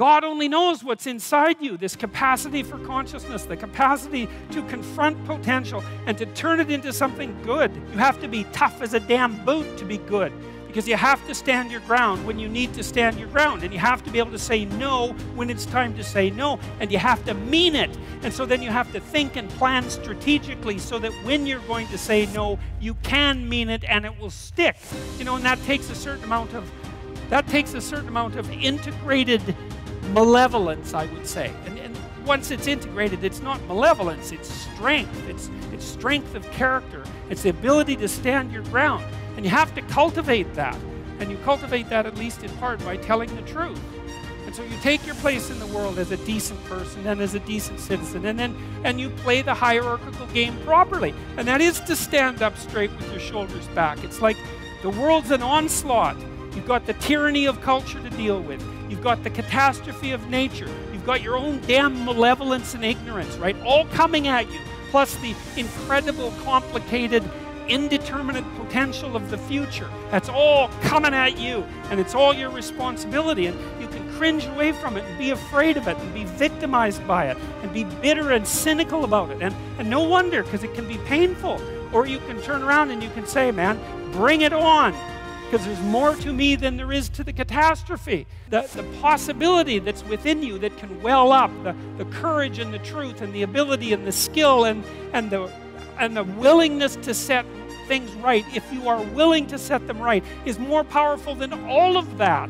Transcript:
God only knows what's inside you this capacity for consciousness, the capacity to confront potential and to turn it into something good. You have to be tough as a damn boot to be good because you have to stand your ground when you need to stand your ground and you have to be able to say no when it's time to say no and you have to mean it and so then you have to think and plan strategically so that when you're going to say no you can mean it and it will stick you know and that takes a certain amount of that takes a certain amount of integrated malevolence, I would say. And, and once it's integrated, it's not malevolence, it's strength. It's, it's strength of character. It's the ability to stand your ground. And you have to cultivate that. And you cultivate that at least in part by telling the truth. And so you take your place in the world as a decent person and as a decent citizen, and then and you play the hierarchical game properly. And that is to stand up straight with your shoulders back. It's like the world's an onslaught. You've got the tyranny of culture to deal with. You've got the catastrophe of nature. You've got your own damn malevolence and ignorance, right? All coming at you, plus the incredible, complicated, indeterminate potential of the future. That's all coming at you, and it's all your responsibility. And you can cringe away from it and be afraid of it and be victimized by it and be bitter and cynical about it. And, and no wonder, because it can be painful. Or you can turn around and you can say, man, bring it on because there's more to me than there is to the catastrophe. The, the possibility that's within you that can well up, the, the courage and the truth and the ability and the skill and, and, the, and the willingness to set things right, if you are willing to set them right, is more powerful than all of that.